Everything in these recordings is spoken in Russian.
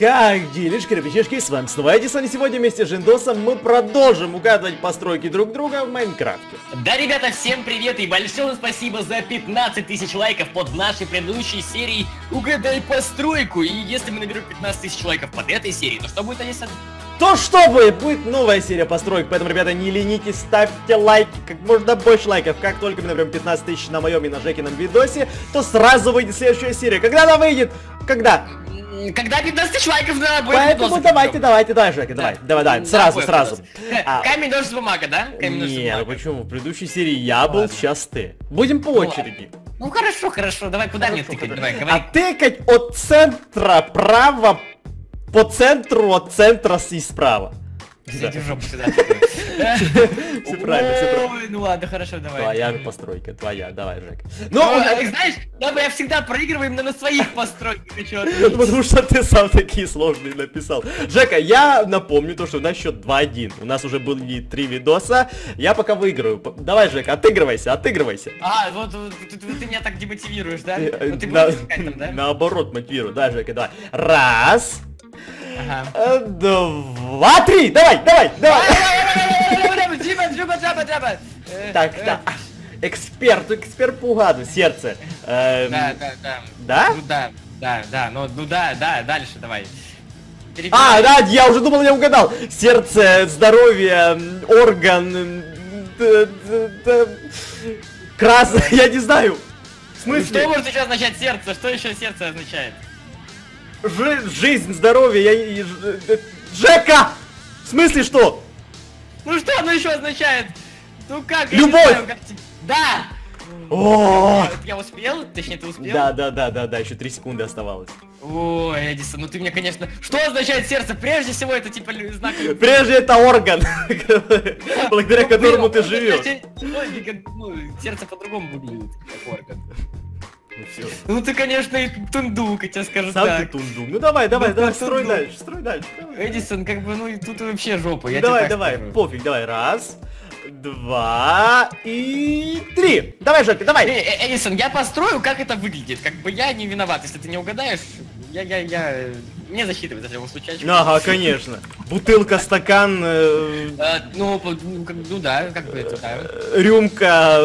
Как делишки, ребятишки, с вами снова Эдисон, и сегодня вместе с Жиндосом мы продолжим угадывать постройки друг друга в Майнкрафте. Да, ребята, всем привет и большое спасибо за 15 тысяч лайков под нашей предыдущей серией «Угадай постройку». И если мы наберем 15 тысяч лайков под этой серией, то что будет, Эдисон? То что будет? Будет новая серия построек, поэтому, ребята, не ленитесь, ставьте лайки, как можно больше лайков. Как только мы наберем 15 тысяч на моем и на Жекином видосе, то сразу выйдет следующая серия. Когда она выйдет? Когда? Когда 15 тысяч лайков на бой Поэтому давайте, давайте, давай, Жека, давай, давай, давай, сразу, сразу. А, Камень, ножницы, бумага, да? Камень, ножницы, Не, ну почему? В предыдущей серии я был, сейчас ты. Будем по очереди. Ну хорошо, хорошо, давай, куда мне тыкать, давай, А говори. тыкать от центра право по центру, от центра и справа. Иди в жопу сюда. Все правильно, все правильно. Ну ладно, хорошо, давай. Твоя постройка, твоя, давай, Жек. Ну, Ну, а, знаешь, да, я всегда проигрываю именно на своих постройках. Потому что ты сам такие сложные написал. Жека, я напомню то, что у нас счет 2-1. У нас уже были три видоса. Я пока выиграю. Давай, Жека, отыгрывайся, отыгрывайся. А, вот, ты, меня так демотивируешь, да? Э, ты на- будешь искать там, да? Наоборот, мотивирую. Да, Жека, давай. Раз, Ага. э, два, три. Давай, давай, давай. Джиба, джиба, джаба, джаба. Э, Так, э, да. Эксперт, эксперт по угаду, сердце. Эм, Да, да, да. Да? Ну да, да, да, ну, ну да, да, дальше давай. А, да, я уже думал, я угадал. Сердце, здоровье, орган, красный, я не знаю. В Ну, Что смысле? может еще означать сердце? Что еще сердце означает? Жи- жизнь, здоровье, я... и- ж- э! В смысле что? Ну что оно еще означает? Ну как? Любовь! знаю, как Да! О! Я успел? Точнее, ты успел? Да, да, да, да, да, еще три секунды оставалось. Ой, Эдисон, ну ты мне, конечно... Что означает сердце? Прежде всего, это типа знак... Прежде это орган, благодаря которому ты живешь. ну, сердце по-другому выглядит, как орган. Ну. Ну ты, конечно, и тундук, я тебе скажу Сам ты так. тундук. Ну давай, давай, Ну, давай, ты строй тундук. дальше, строй дальше. давай. Эдисон, как бы, ну и тут вообще жопа, я давай, давай, скажу. пофиг, давай, раз, два и три. Давай, Жека, давай. Э, э, Эдисон, я построю, как это выглядит. Как бы я не виноват, если ты не угадаешь. Я, я, я... э, Мне засчитывается любом случае. очко. Ага, конечно. Бутылка, стакан, э, Э, ну, ну, как- ну да, как бы это, да. рюмка,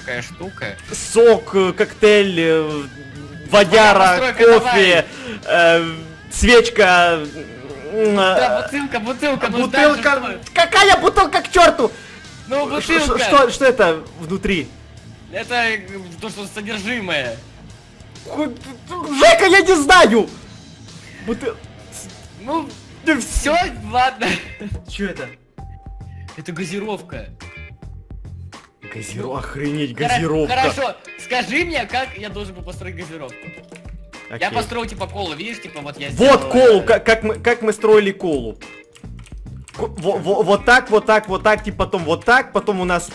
такая штука. сок, э, коктейль, э, водяра, постройка, кофе, э, свечка. м, Да, э, бутылка, бутылка, ну Бутылка. что? Какая бутылка к черту? Ну, бутылка. Что, что это внутри? Это э, то, что содержимое. Жека, я не знаю! Бутыл... Ну, все, ладно. Что это? Это газировка. Газиру... Охренеть, газировка. Хорошо, скажи мне, как я должен был построить газировку. Я Окей. построил типа колу, видишь, типа вот я Вот сделал, колу, э, как, как мы, как мы строили колу. Ко- во- во- вот так, вот так, вот так, типа потом вот так, потом у нас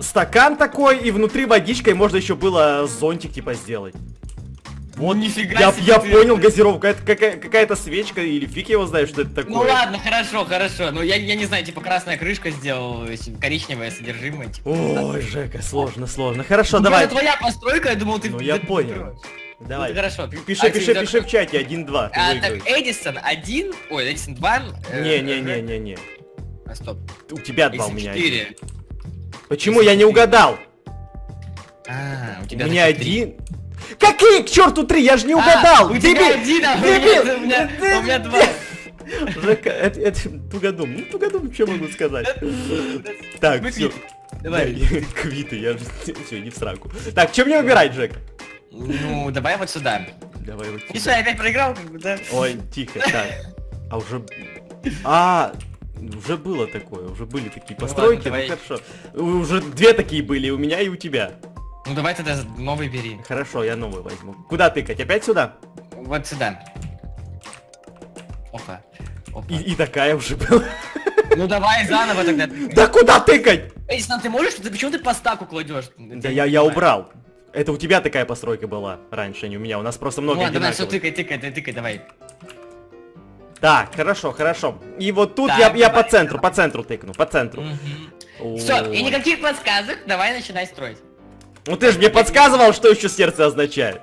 стакан такой, и внутри водичкой можно еще было зонтик типа сделать. Вот, Нифига я, себе я ты. понял газировка, это какая- какая-то свечка или фиг его знает, что это такое. Ну ладно, хорошо, хорошо. Ну я, я не знаю, типа красная крышка сделал, коричневое содержимое. Типа. Ой, Жека, сложно, сложно. Хорошо, Ну, давай. Это твоя постройка, я думал, ты... Ну я ты- понял. Давай. Ну, хорошо. Пиши, А, пиши, пиши в чате, 1-2. ты А, так. Эдисон один, ой, Эдисон два. э, Не-не-не-не-не. А, стоп. У тебя два, у Эдисон меня один. четыре. Почему я не угадал? А, у У тебя меня значит, три. один. Какие к черту три? Я же не А, угадал! у тебя Дебил! один, а у меня- у меня- Ты- у меня два. Жека, это, это тугодум. Ну, тугодум, что могу сказать? Так, все. Давай. Квиты, я же... Все, не в сраку. Так, чем мне выбирать, Жек? Ну, давай вот сюда. Давай вот И сюда. что, я опять проиграл, да? Ой, тихо, так. А уже... А, уже было такое, уже были такие Ну постройки, ладно, ну хорошо. Уже две такие были, у меня и у тебя. Ну, давай тогда новый бери. Хорошо, я новую возьму. Куда тыкать? Опять сюда? Вот сюда. Опа. Опа. И, и такая уже была. Ну давай заново тогда. Да куда тыкать? Эдисон, ты можешь? Ты почему ты по стаку кладешь? Да я, я убрал. Это у тебя такая постройка была раньше, а не у меня. У нас просто много Ну ладно, давай, все, одинаковых. тыкай, тыкай, тыкай, давай. Так, хорошо, хорошо. И вот тут Так, я, я по центру, по центру тыкну, по центру. Все, Ой. и никаких подсказок, давай начинай строить. Ну ты же мне подсказывал, что еще сердце означает.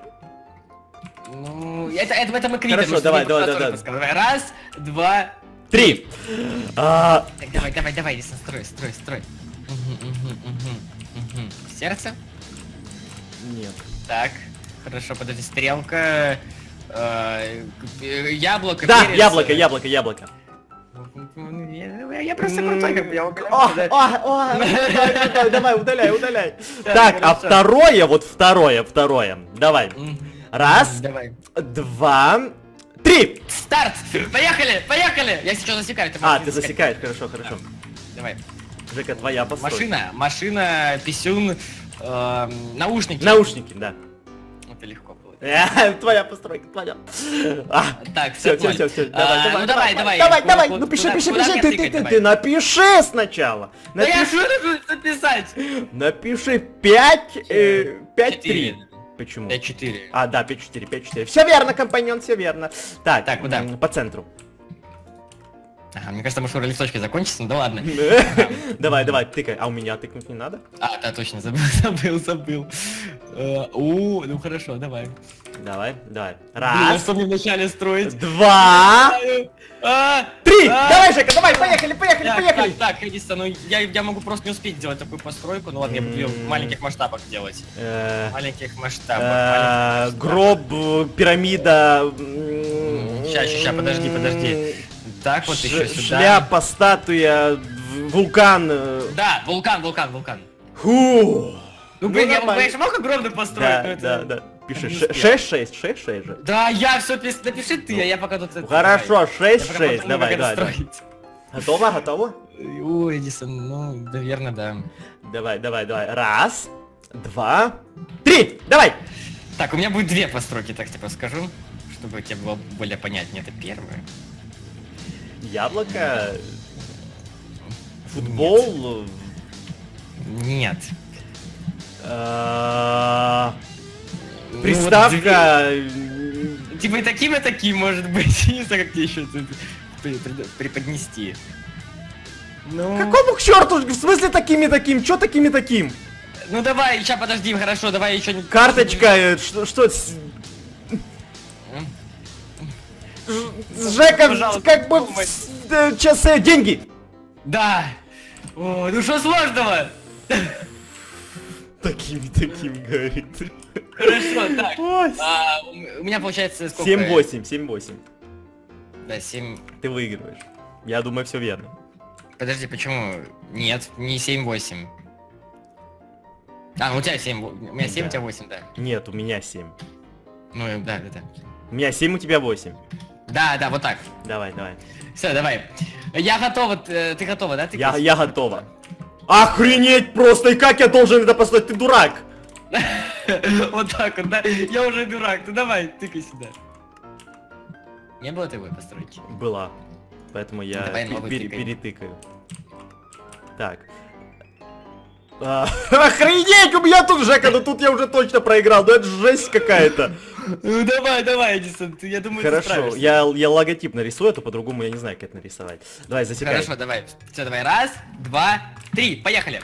Ну, это, это, это мы к Хорошо, давай, давай, давай. Давай, раз, два, Три. А, Так, давай, давай, давай, Дисон, строй, строй, строй. Мгм, мгм, мгм, мгм. Сердце? Нет. Так, хорошо, подожди, стрелка. э, э, Яблоко, Да, перец. яблоко, яблоко, яблоко. Я, я просто крутой, как бы, я угадал, давай, удаляй, удаляй. Так, а второе, вот второе, второе. Давай. Раз, два, три. Старт! Поехали, поехали! Я сейчас засекаю. А, ты засекаешь, хорошо, хорошо. Давай. Жека, твоя постройка. Машина, машина, писюн, эм, наушники. Наушники, да. Твоя постройка, твоя. А, Так, Все, все, все, все, Давай, давай, давай, давай. Давай, ну пиши, пиши, пиши. Ты, ты, ты, ты напиши сначала. Напиши, написать? напиши 5, 5, Четыре. 3. Почему? 5-4. А, да, 5-4, 5-4. Все верно, компаньон, все верно. Так, Так, куда? По центру. Ага, мне кажется, мы скоро листочки закончится, ну да ладно. Давай, давай, тыкай. А у меня тыкнуть не надо? А, да, точно, забыл, забыл, забыл. Э, У, ну хорошо, давай. Давай, давай. Блин, а Раз, что мне вначале строить? два, А, три. а. Давай, Жека, давай, поехали, поехали, поехали. так, Эдисон, ну я, могу просто не успеть сделать такую постройку, ну ладно, я буду её в М. маленьких масштабах делать. Э, В маленьких масштабах. э. Гроб, э, пирамида. Ща, ща, подожди, подожди. Так вот Ш- еще сюда. Шляпа, статуя, вулкан. э, Да, вулкан, вулкан, вулкан. Фу. Ну, блин, я, нормально. конечно, мог огромный построить, но Да, это... да, да. Пиши не ше- успел. 6-6, 6-6 же. Да, я все напиши ты, а я пока тут... Хорошо, давай. Я пока 6-6, подумаю, давай, давай, строить. Готово, готово? Ой, Эдисон, ну, наверное, да. Давай, давай, давай. Раз, два, три. Давай. Так, у меня будет две постройки, так тебе скажу, чтобы тебе было более понятнее. Это первое. Яблоко. Футбол. Нет. э, Ну, Приставка. Типа и таким, и таким, может быть. Не знаю, как тебе еще преподнести. Ну, Какому к черту? В смысле такими таким? Чё такими таким? ну давай, сейчас подожди, хорошо, давай еще не... Карточка, э, что, что Жека, Пожалуйста, как бы э, часы, деньги. Да! О, ну что сложного? Такими таким говорит. Хорошо, так. А, у меня получается сколько? 7-8, 7-8. Да, 7... Ты выигрываешь. Я думаю, все верно. Подожди, почему? Нет, не 7-8. А, ну у тебя 7, у меня 7, Да. у тебя 8, да. Нет, у меня 7. Ну, да, да, да. У меня 7, у тебя 8. Да, да, вот так. Давай, давай. Все, давай. Я готова, э, ты готова, да? Ты Я, я готова. Охренеть просто! И как я должен это построить? Ты дурак! Вот так вот, да? Я уже дурак, ну давай, тыкай сюда. Не было такой постройки? Была. Поэтому я перетыкаю. Так. А, охренеть! У меня тут Жека, ну тут я уже точно проиграл. Ну это жесть какая-то. Ну давай, давай, Эдисон, ты, я думаю, ты Хорошо, справишься. я, я логотип нарисую, а то по-другому я не знаю, как это нарисовать. Давай, засекай. Хорошо, давай. Все, давай. Раз, два, три. Поехали.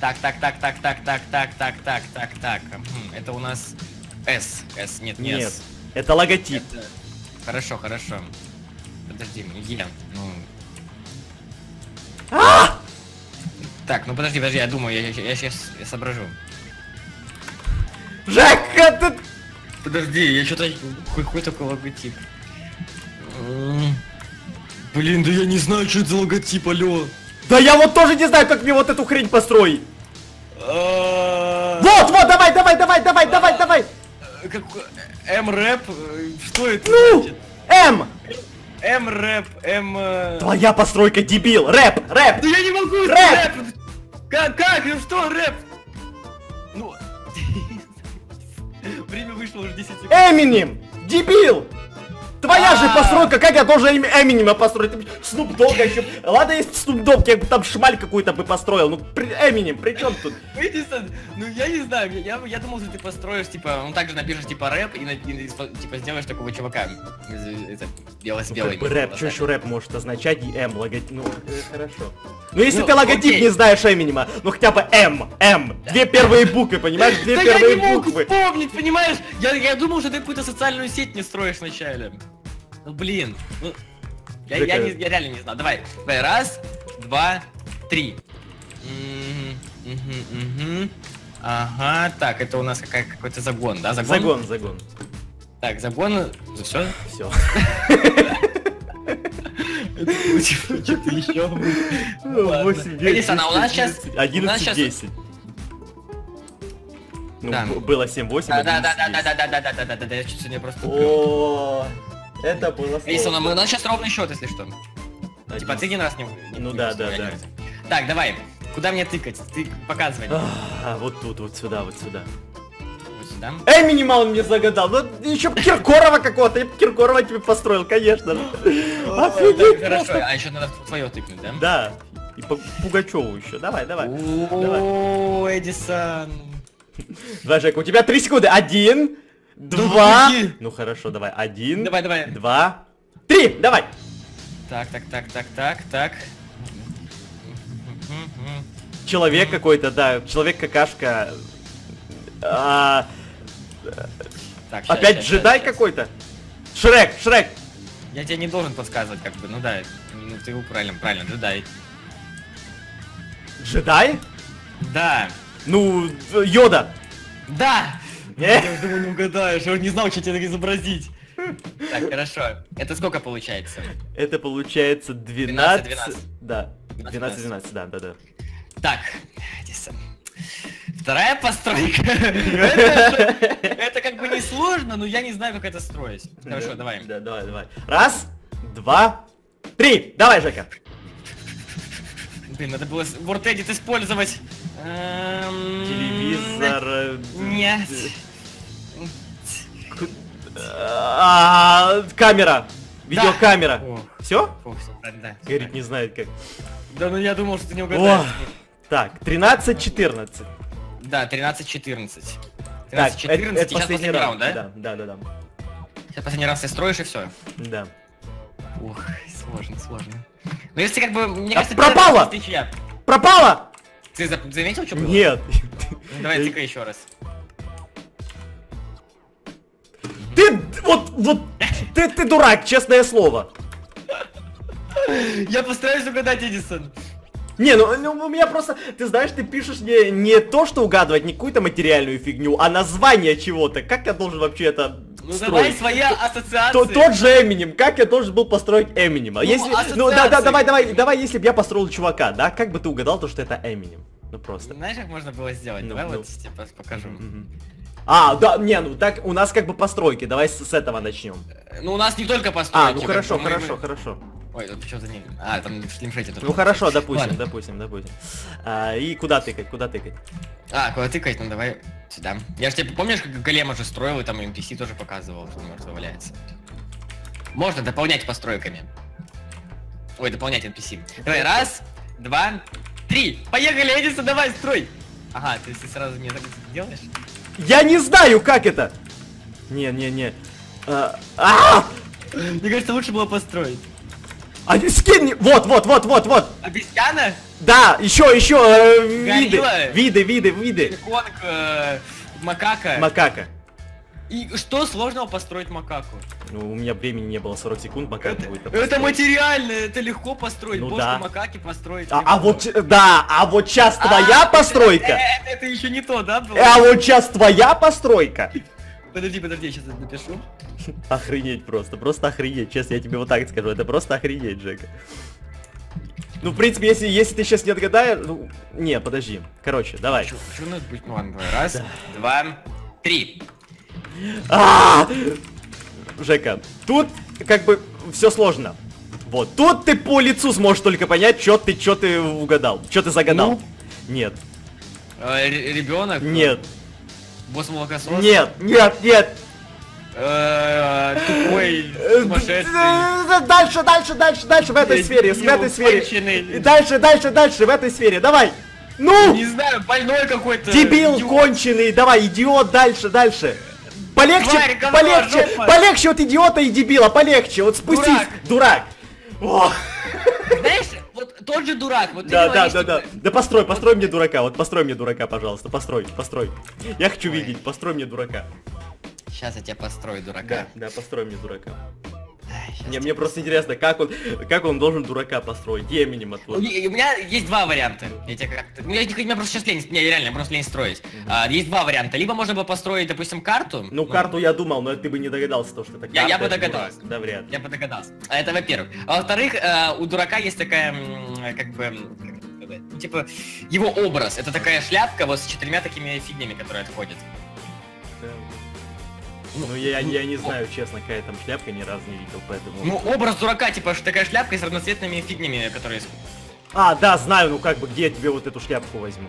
Так, так, так, так, так, так, так, так, так, так, так. Это у нас S. S, нет, не Нет, S. это логотип. Это- Хорошо, хорошо. Подожди, Е. Ну. А! Так, ну подожди, подожди, я думаю, я, сейчас соображу. Жека, ты... Подожди, я что-то... Какой такой логотип? Блин, да я не знаю, что это за логотип, алё. Да я вот тоже не знаю, как мне вот эту хрень построить. А, Вот, вот, давай, давай, давай, давай, давай, давай. Как... М-рэп? э, Что это Ну? М. М-рэп, М... э, Твоя постройка, дебил. Рэп, рэп. Да я не могу! Рэп! Как, как? Ну что, рэп? Время вышло уже 10 секунд. Эминем, дебил. Твоя же А. постройка, как я должен Эминема построить? Снуп Дога еще. Ладно, если Снуп Дог, я бы там шмаль какую-то бы построил. Ну, Эминем, при чем тут? Эдисон, ну я не знаю, я, я, я думал, что ты построишь, типа, ну также напишешь, типа, рэп и, и, и, типа, сделаешь такого чувака. Это, Бело с Ну, как бы рэп, что еще рэп может означать? И М, логотип, ну, э, хорошо. Ну, если Ну, ты логотип окей. не знаешь Эминема, ну хотя бы М, М, две первые буквы, понимаешь, две Да я первые не мог буквы. вспомнить, понимаешь? Я, я думал, что ты какую-то социальную сеть не строишь вначале. Ну блин. Ну, я, я, не- я реально не знаю. Давай. Давай. Раз, два, три. Мгм, мгм, мгм. Ага, так, это у нас какая- какой-то загон, да? Загон? Загон, загон. Так, загон. Все? Все. Что-то еще. Ладно. 8, 9, Эдисон, а у нас сейчас... 11, щас- 10. Ну, было 7, 8, Да, да, 11, да, да, 10. да, да, да, да, да, да, да, я чуть сегодня просто это было Эдисон, а сложно. мы- у нас сейчас ровный счет, если что. Один. Типа ты один раз не... не- Ну не да, да, да. Так, давай. Куда мне тыкать? Ты показывай. А, вот тут, вот сюда, вот сюда. Вот сюда. Эминема он мне загадал, ну еще Киркорова какого-то, я Киркорова тебе построил, конечно же. Офигеть Хорошо, а еще надо твое тыкнуть, да? Да, и Пу- Пугачеву еще, давай, давай. О, Эдисон. Давай, Жека, у тебя три секунды. Один, два. Ну хорошо, давай. Один, Давай, давай. два, три, давай. Так, так, так, так, так, так. Человек какой-то, да, человек-какашка. А, Так, щас, опять щас, джедай какой-то? Шрек, Шрек. Я тебе не должен подсказывать, как бы, ну да. Ну ты его правильно, правильно, джедай. Джедай? Да. Ну, Йода. Да! Э? Я думаю, не угадаешь, я не знал, что тебе изобразить. Так, хорошо. Это сколько получается? Это получается 12. 12. Да. 12, 12-12, да, да, да. Так, Эдисон. Вторая постройка. Это как бы не сложно, но я не знаю, как это строить. Хорошо, Да, давай. Да, давай, давай. Раз, два, три. Давай, Жека. Блин, надо было с- Word Edit использовать. Эм, Телевизор. э, Нет. А, Камера. Видеокамера. Все? Говорит, не знает как. Да, ну я думал, что ты не угадаешь. так, 13-14. Да, 13-14. Так, 13-14, это, это сейчас последний раунд, да? Да, да, да. Сейчас последний раз ты строишь и все. Да. Ух, сложно, сложно. Ну если как бы, мне А, кажется, я. Пропала! Ты за- заметил, что было? Нет. Ну, давай тыкай еще раз. Вот, вот, ты, ты дурак, честное слово. Я постараюсь угадать, Эдисон. Не, ну, ну, у меня просто, ты знаешь, ты пишешь не, не то, что угадывать, не какую-то материальную фигню, а название чего-то. Как я должен вообще это Ну давай строить? свои ассоциации. То- тот же Эминем, как я должен был построить Эминема? Ну, если, ну да, да, давай, давай, давай, если бы я построил чувака, да, как бы ты угадал то, что это Эминем? Ну просто. Знаешь, как можно было сделать? Ну, Давай ну. вот тебе пос- покажу. Мгм. А, да, не, ну так, у нас как бы постройки, давай с, с этого начнем. Ну у нас не только постройки. А, ну хорошо, бы хорошо, мы- хорошо. Ой, тут что-то не... А, там слимшети тут. Ну хорошо, допустим, Ладно. допустим, допустим. А, и куда тыкать, куда тыкать? А, куда тыкать? Ну давай сюда. Я же тебе помнишь, как Голема же строил, и там NPC тоже показывал, что мертво валяется. Можно дополнять постройками. Ой, дополнять NPC. Давай, раз, два, три. Поехали, Эдисон, давай, строй. Ага, ты сразу не так делаешь? Я не знаю, как это! Не, не, не. А, а! Мне кажется, лучше было построить. А, скинь мне- Вот, вот, вот, вот, вот! Обезьяна? Да, еще, еще э, виды, виды, виды, виды. Конг, э, макака. Макака. И что сложного построить макаку? Ну, у меня времени не было 40 секунд, макака Это, будет. это построить. материально, это легко построить. Ну Бошку да. макаки построить. А, а вот, да, а вот сейчас А, твоя это- постройка. Это, это- это еще не то, да? было? А вот сейчас твоя постройка. Подожди, подожди, я сейчас напишу. Охренеть просто, просто охренеть. Честно, я тебе вот так скажу, это просто охренеть, Джека. Ну, в принципе, если, если ты сейчас не отгадаешь, ну, не, подожди. Короче, давай. Что надо быть? Ну ладно, давай. Раз, два, три. А! Жека, тут как бы все сложно. Вот, тут ты по лицу сможешь только понять, что ты, что ты угадал, что ты загадал. Ну? Нет, Э, ре- ребенок. нет, Босс молокосос. нет, нет, нет. Э, Тупой, Э, сумасшедший. д- Дальше, дальше, дальше, дальше в этой Э, сфере, в этой сфере. Дальше, дальше, дальше в этой сфере. Давай. Ну, Не знаю, больной какой-то. дебил конченый. Давай, идиот, дальше, дальше. Полегче, Тварь, говно, полегче, жопа. полегче от идиота и дебила, полегче, вот спустись, Дурак. дурак. Знаешь, вот тот же дурак, вот ты да, да, говоришь, да, типа, да. Да построй, построй мне дурака, вот построй мне дурака, пожалуйста, построй, построй. Я хочу Ой. видеть, построй мне дурака. Сейчас я тебя построю, Да, дурака. да, построй мне дурака. Ай, щас Не, тебя мне просто интересно, как он, как он должен дурака построить, У отвод. меня у меня есть два варианта. Я тебе как-то... Ну, я, у меня просто сейчас лень, не, реально, просто лень строить. А, есть два варианта. Либо можно было построить, допустим, карту. Ну, карту я думал, но ты бы не догадался, то, что это Я- я карта, бы догадался. дурак. Да, вряд ли. Я бы догадался. А Это во-первых. А во-вторых, э, у дурака есть такая, как бы, ну, типа, его образ. Это такая шляпка вот с четырьмя такими фигнями, которые отходят. Ну, я, я не знаю, честно, какая там шляпка, ни разу не видел, поэтому... Ну, образ дурака, типа, ш- такая шляпка с разноцветными фигнями, которые... А, да, знаю, ну как бы, где я тебе вот эту шляпку возьму?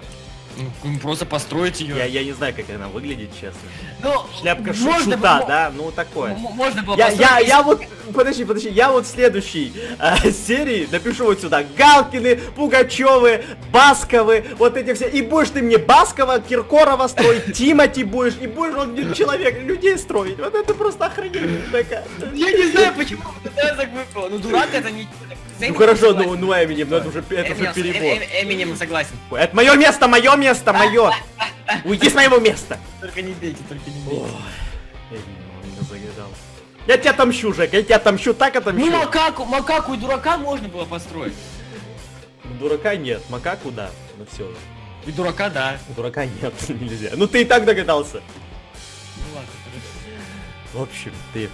Ну, просто построить ее. Я, я не знаю, как она выглядит, честно. Ну, Шляпка можно шута, было- да? Ну, такое. Можно было Я, я, я вот, подожди, подожди, я вот в следующей э, серии напишу вот сюда Галкины, Пугачевы, Басковы, вот эти все, и будешь ты мне Баскова, Киркорова строить, Тимати будешь, и будешь мне человек, людей строить, вот это просто охренеть такая. Я не знаю, почему это так выпало. Ну, дурак это не... Ну хорошо, ну, ну Эминем, ну это уже, это уже перебор. Эм- Эм- Эминем согласен. Это мое место, мое место, мое. Уйди с моего места. Только не бейте, только не Ой, Эминем меня загадал. Я тебя отомщу, Жек, я тебя отомщу, так отомщу. Ну, макаку, макаку и дурака можно было построить. Дурака нет, макаку да, ну все. И дурака, да. Дурака нет, нельзя. Ну ты и так догадался. Ну ладно, хорошо. В общем, ты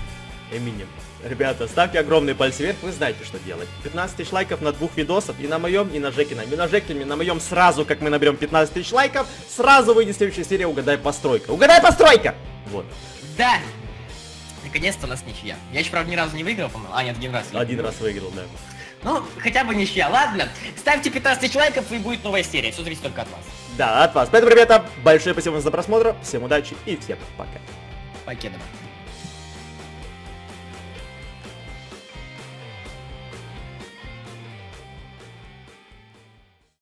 Эминем. Ребята, ставьте огромные пальцы вверх, вы знаете, что делать. 15 тысяч лайков на двух видосов, и на моем, и на Жекином. И на Жекином, и на моем сразу, как мы наберем 15 тысяч лайков, сразу выйдет следующая серия «Угадай постройка». Угадай постройка! Вот, Да! Наконец-то у нас ничья. Я еще, правда, ни разу не выиграл, по-моему. А, нет, один раз. один раз выиграл, да. Ну, хотя бы ничья. Ладно, ставьте 15 тысяч лайков, и будет новая серия. Все зависит только от вас. Да, от вас. Поэтому, ребята, большое спасибо вам за просмотр, всем удачи и всем пока. Покедова.